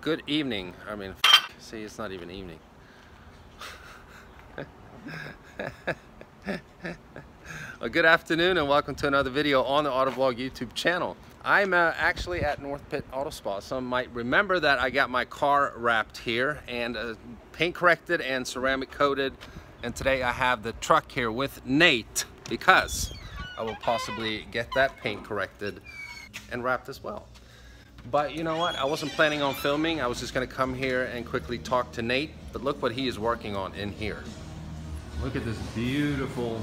Good evening. I mean, see, it's not even evening. well, good afternoon and welcome to another video on the Autovlog YouTube channel. I'm uh, actually at North Pit Auto Spa. Some might remember that I got my car wrapped here and uh, paint corrected and ceramic coated. And today I have the truck here with Nate because I will possibly get that paint corrected and wrapped as well. But you know what? I wasn't planning on filming. I was just gonna come here and quickly talk to Nate. But look what he is working on in here. Look at this beautiful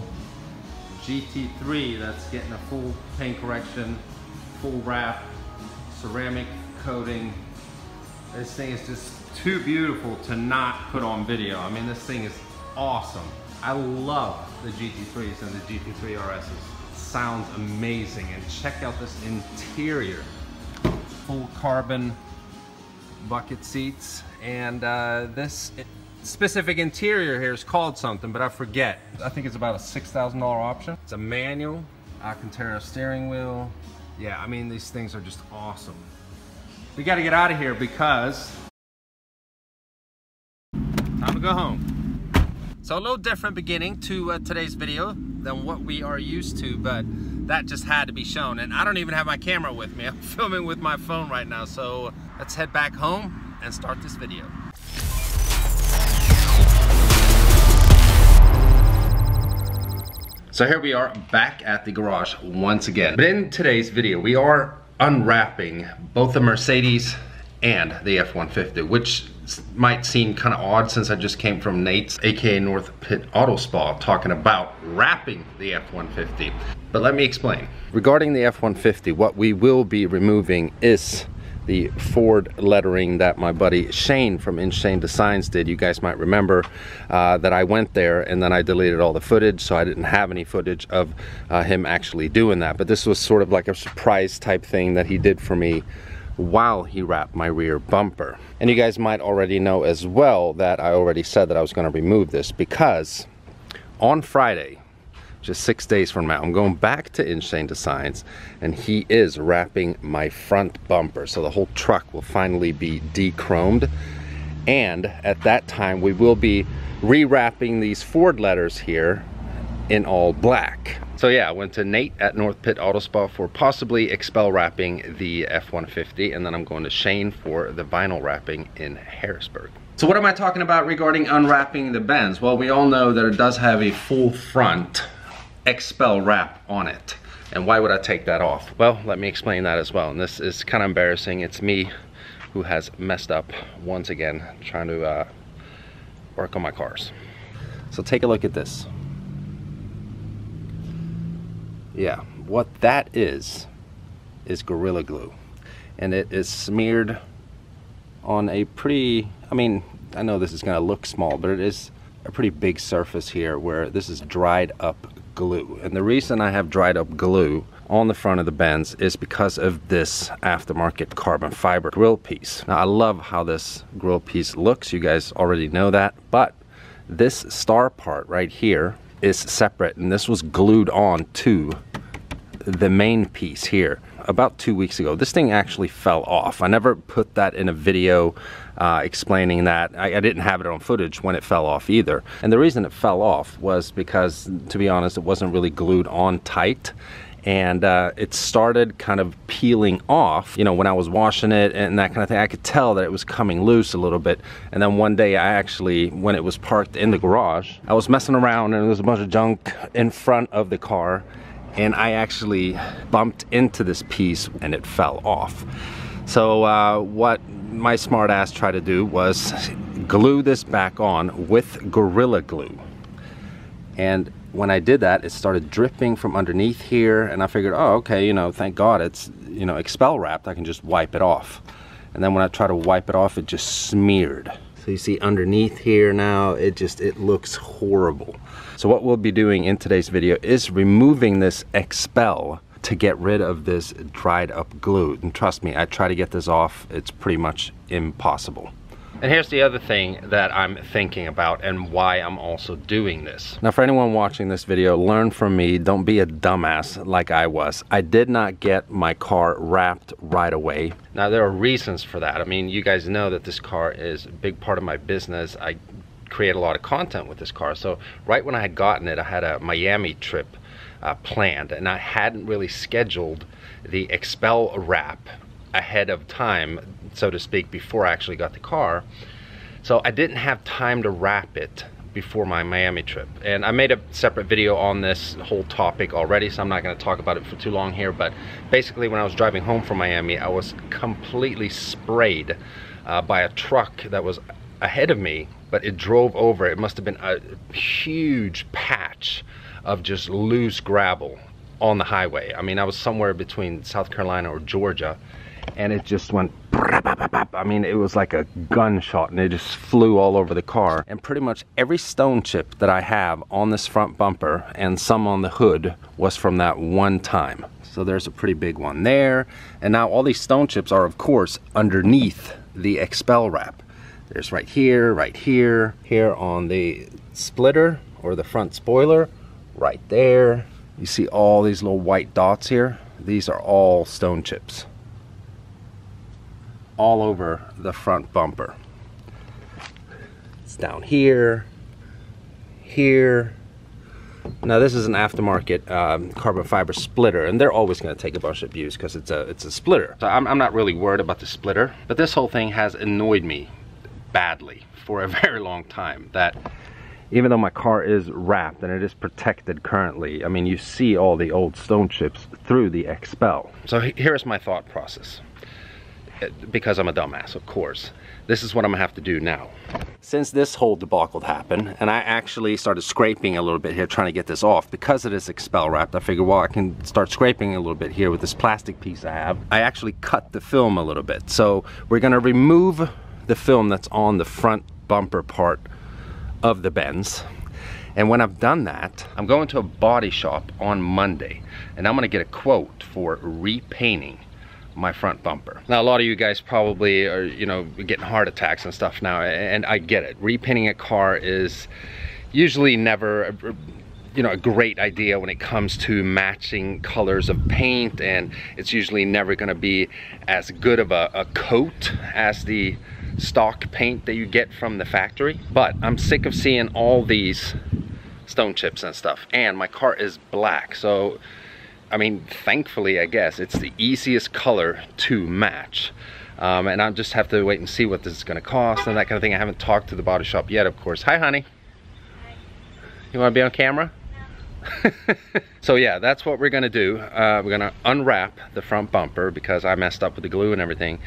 GT3 that's getting a full paint correction, full wrap, ceramic coating. This thing is just too beautiful to not put on video. I mean, this thing is awesome. I love the GT3s and the GT3 RSs. Sounds amazing. And check out this interior full carbon bucket seats. And uh, this specific interior here is called something, but I forget. I think it's about a $6,000 option. It's a manual, Alcantara steering wheel. Yeah, I mean, these things are just awesome. We gotta get out of here because time to go home. So a little different beginning to uh, today's video than what we are used to, but that just had to be shown. And I don't even have my camera with me. I'm filming with my phone right now. So let's head back home and start this video. So here we are back at the garage once again. But in today's video, we are unwrapping both the Mercedes and the F-150, which might seem kind of odd since I just came from Nate's, aka North Pit Auto Spa, talking about wrapping the F-150. But let me explain. Regarding the F-150, what we will be removing is the Ford lettering that my buddy Shane from In Insane Designs did. You guys might remember uh, that I went there and then I deleted all the footage so I didn't have any footage of uh, him actually doing that. But this was sort of like a surprise type thing that he did for me while he wrapped my rear bumper. And you guys might already know as well that I already said that I was going to remove this because on Friday, just six days from now, I'm going back to Insane Designs and he is wrapping my front bumper. So the whole truck will finally be de-chromed. And at that time, we will be rewrapping these Ford letters here in all black. So yeah, I went to Nate at North Pit Auto Spa for possibly XPEL wrapping the F-150 and then I'm going to Shane for the vinyl wrapping in Harrisburg. So what am I talking about regarding unwrapping the Benz? Well, we all know that it does have a full front XPEL wrap on it. And why would I take that off? Well, let me explain that as well. And this is kind of embarrassing. It's me who has messed up once again trying to uh, work on my cars. So take a look at this. Yeah, what that is, is Gorilla Glue. And it is smeared on a pretty, I mean, I know this is gonna look small, but it is a pretty big surface here where this is dried up glue. And the reason I have dried up glue on the front of the Benz is because of this aftermarket carbon fiber grill piece. Now I love how this grill piece looks, you guys already know that, but this star part right here is separate and this was glued on to the main piece here about two weeks ago. This thing actually fell off. I never put that in a video uh, explaining that. I, I, didn't have it on footage when it fell off either. And the reason it fell off was because, to be honest, it wasn't really glued on tight and uh, it started kind of peeling off. You know, when I was washing it and that kind of thing, I could tell that it was coming loose a little bit. And then one day I actually, when it was parked in the garage, I was messing around and there was a bunch of junk in front of the car and I actually bumped into this piece and it fell off. So uh, what my smart ass tried to do was glue this back on with Gorilla Glue. And when I did that, it started dripping from underneath here, and I figured, oh, okay, you know, thank God it's, you know, XPEL wrapped. I can just wipe it off. And then when I try to wipe it off, it just smeared. So you see underneath here now, it just, it looks horrible. So what we'll be doing in today's video is removing this XPEL to get rid of this dried up glue. And trust me, I try to get this off, it's pretty much impossible. And here's the other thing that I'm thinking about and why I'm also doing this. Now for anyone watching this video, learn from me, don't be a dumbass like I was. I did not get my car wrapped right away. Now there are reasons for that. I mean, you guys know that this car is a big part of my business. I create a lot of content with this car. So right when I had gotten it, I had a Miami trip uh, planned and I hadn't really scheduled the XPEL wrap ahead of time, so to speak, before I actually got the car. So I didn't have time to wrap it before my Miami trip. And I made a separate video on this whole topic already, so I'm not gonna talk about it for too long here, but basically when I was driving home from Miami, I was completely sprayed uh, by a truck that was ahead of me, but it drove over. It must have been a huge patch of just loose gravel on the highway. I mean, I was somewhere between South Carolina or Georgia, and it just went I mean it was like a gunshot and it just flew all over the car. And pretty much every stone chip that I have on this front bumper and some on the hood was from that one time. So there's a pretty big one there. And now all these stone chips are of course underneath the XPEL wrap. There's right here right here here on the splitter or the front spoiler right there you see all these little white dots here these are all stone chips all over the front bumper. It's down here, here. Now this is an aftermarket um, carbon fiber splitter, and they're always going to take a bunch of abuse because it's a it's a splitter. So I'm, I'm not really worried about the splitter, but this whole thing has annoyed me badly for a very long time. That even though my car is wrapped and it is protected currently, I mean you see all the old stone chips through the XPEL. So here's my thought process uh, because I'm a dumbass, of course. This is what I'm gonna have to do now. Since this whole debacle happened, and I actually started scraping a little bit here trying to get this off, because it is XPEL wrapped, I figured, well, I can start scraping a little bit here with this plastic piece I have. I actually cut the film a little bit. So we're gonna remove the film that's on the front bumper part of the Benz. And when I've done that, I'm going to a body shop on Monday, and I'm gonna get a quote for repainting my front bumper. Now, a lot of you guys probably are, you know, getting heart attacks and stuff now, and I get it. Repainting a car is usually never, you know, a great idea when it comes to matching colors of paint, and it's usually never gonna be as good of a, a coat as the stock paint that you get from the factory. But I'm sick of seeing all these stone chips and stuff, and my car is black, so I mean, thankfully, I guess, it's the easiest color to match. Um, and I just have to wait and see what this is gonna cost and that kind of thing. I haven't talked to the body shop yet, of course. Hi, honey. Hi. You wanna be on camera? so yeah, that's what we're gonna do. Uh, we're gonna unwrap the front bumper because I messed up with the glue and everything.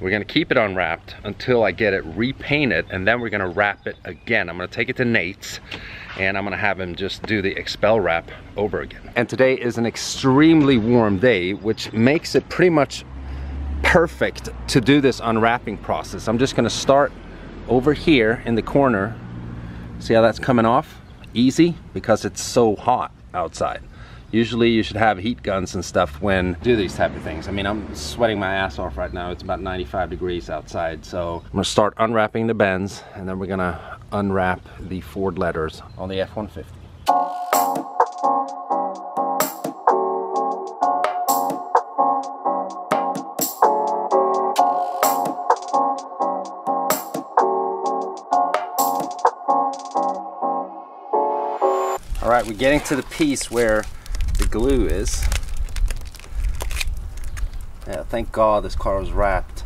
We're gonna keep it unwrapped until I get it repainted and then we're gonna wrap it again. I'm gonna take it to Nate's and I'm gonna have him just do the XPEL wrap over again. And today is an extremely warm day, which makes it pretty much perfect to do this unwrapping process. I'm just gonna start over here in the corner. See how that's coming off? Easy, because it's so hot outside. Usually you should have heat guns and stuff when do these type of things. I mean, I'm sweating my ass off right now. It's about 95 degrees outside. So I'm gonna start unwrapping the Benz and then we're gonna unwrap the Ford letters on the F-150. We're getting to the piece where the glue is. Yeah, thank God this car was wrapped.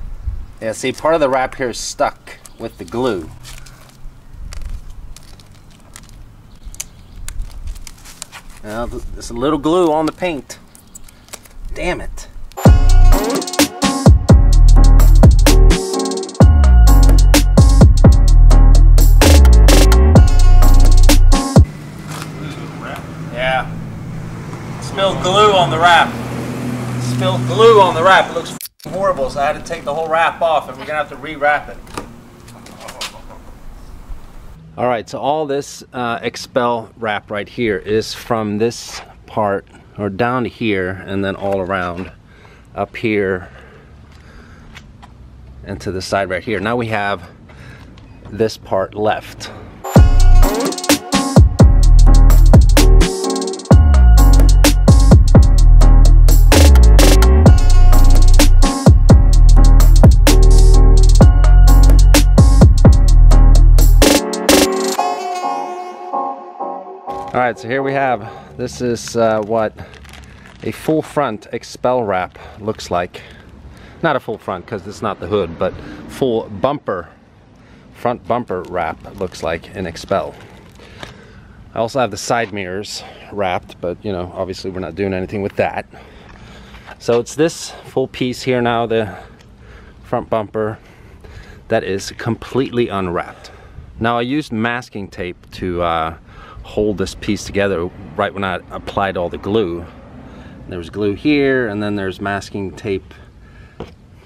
Yeah, see, part of the wrap here is stuck with the glue. Now, there's a little glue on the paint. Damn it. Spilled glue on the wrap. Spilled glue on the wrap. It looks horrible, so I had to take the whole wrap off, and we're gonna have to re-wrap it. All right, so all this uh, XPEL wrap right here is from this part, or down to here, and then all around, up here, and to the side right here. Now we have this part left. Right, so here we have, this is uh, what a full front XPEL wrap looks like. Not a full front because it's not the hood, but full bumper, front bumper wrap looks like in XPEL. I also have the side mirrors wrapped, but you know, obviously we're not doing anything with that. So it's this full piece here now, the front bumper, that is completely unwrapped. Now I used masking tape to uh, hold this piece together right when I applied all the glue. There's glue here and then there's masking tape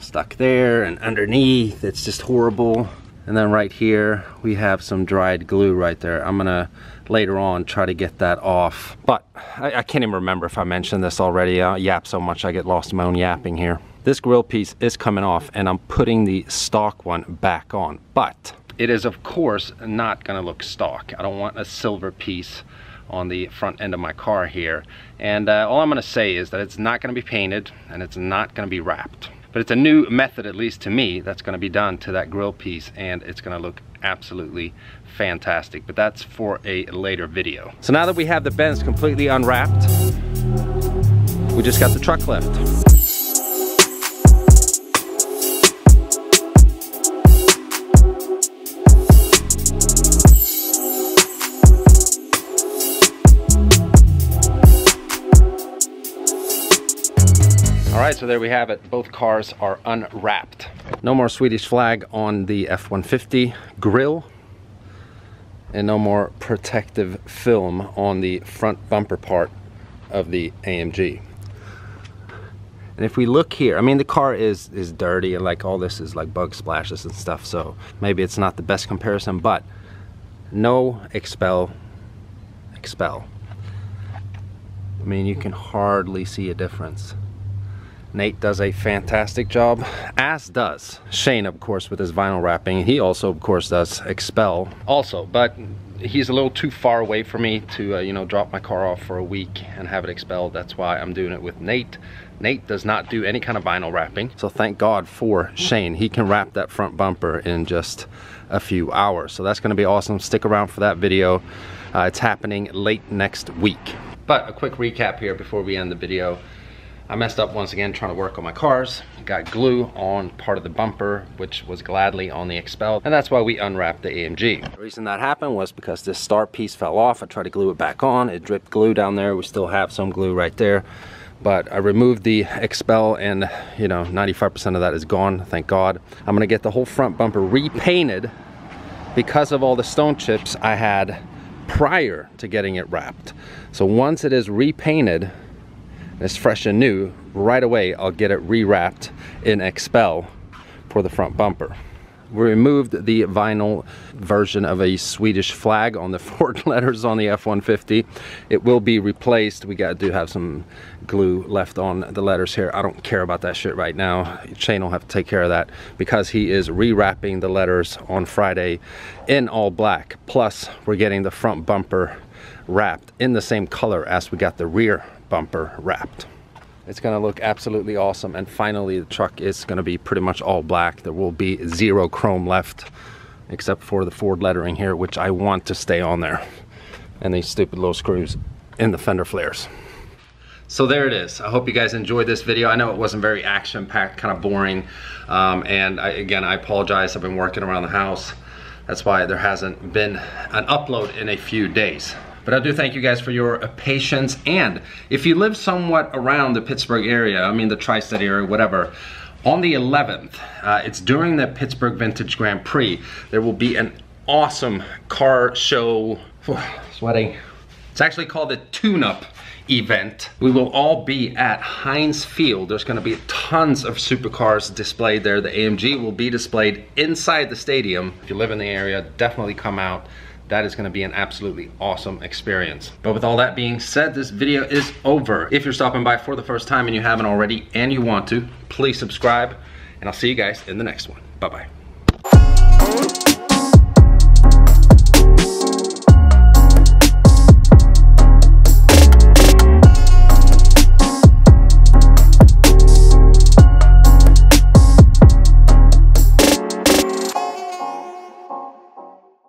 stuck there and underneath it's just horrible. And then right here we have some dried glue right there. I'm gonna later on try to get that off. But I, I can't even remember if I mentioned this already. I yap so much I get lost in my own yapping here. This grill piece is coming off and I'm putting the stock one back on. But it is of course not gonna look stock. I don't want a silver piece on the front end of my car here. And uh, all I'm gonna say is that it's not gonna be painted and it's not gonna be wrapped. But it's a new method, at least to me, that's gonna be done to that grill piece and it's gonna look absolutely fantastic. But that's for a later video. So now that we have the Benz completely unwrapped, we just got the truck left. Right, so there we have it. Both cars are unwrapped. No more Swedish flag on the F-150 grill and no more protective film on the front bumper part of the AMG. And if we look here, I mean the car is is dirty and like all this is like bug splashes and stuff, so maybe it's not the best comparison, but no XPEL, XPEL. I mean you can hardly see a difference. Nate does a fantastic job, as does Shane, of course, with his vinyl wrapping. He also, of course, does XPEL also, but he's a little too far away for me to, uh, you know, drop my car off for a week and have it expelled. That's why I'm doing it with Nate. Nate does not do any kind of vinyl wrapping, so thank God for Shane. He can wrap that front bumper in just a few hours. So that's gonna be awesome. Stick around for that video. Uh, it's happening late next week. But a quick recap here before we end the video. I messed up once again trying to work on my cars. Got glue on part of the bumper, which was gladly on the XPEL, and that's why we unwrapped the AMG. The reason that happened was because this start piece fell off. I tried to glue it back on. It dripped glue down there. We still have some glue right there. But I removed the XPEL and, you know, 95% of that is gone, thank God. I'm gonna get the whole front bumper repainted because of all the stone chips I had prior to getting it wrapped. So once it is repainted, it's fresh and new, right away I'll get it rewrapped in XPEL for the front bumper. We removed the vinyl version of a Swedish flag on the Ford letters on the F-150. It will be replaced. We got to have some glue left on the letters here. I don't care about that shit right now. Shane will have to take care of that because he is rewrapping the letters on Friday in all black. Plus, we're getting the front bumper wrapped in the same color as we got the rear bumper wrapped. It's gonna look absolutely awesome. And finally, the truck is gonna be pretty much all black. There will be zero chrome left, except for the Ford lettering here, which I want to stay on there. And these stupid little screws in the fender flares. So there it is. I hope you guys enjoyed this video. I know it wasn't very action-packed, kind of boring. Um, and I, again, I apologize. I've been working around the house. That's why there hasn't been an upload in a few days. But I do thank you guys for your uh, patience. And if you live somewhat around the Pittsburgh area, I mean the tri-state area, whatever, on the 11th, uh, it's during the Pittsburgh Vintage Grand Prix, there will be an awesome car show, sweating. It's actually called the tune-up event. We will all be at Heinz Field. There's gonna be tons of supercars displayed there. The AMG will be displayed inside the stadium. If you live in the area, definitely come out that is gonna be an absolutely awesome experience. But with all that being said, this video is over. If you're stopping by for the first time and you haven't already and you want to, please subscribe and I'll see you guys in the next one. Bye-bye.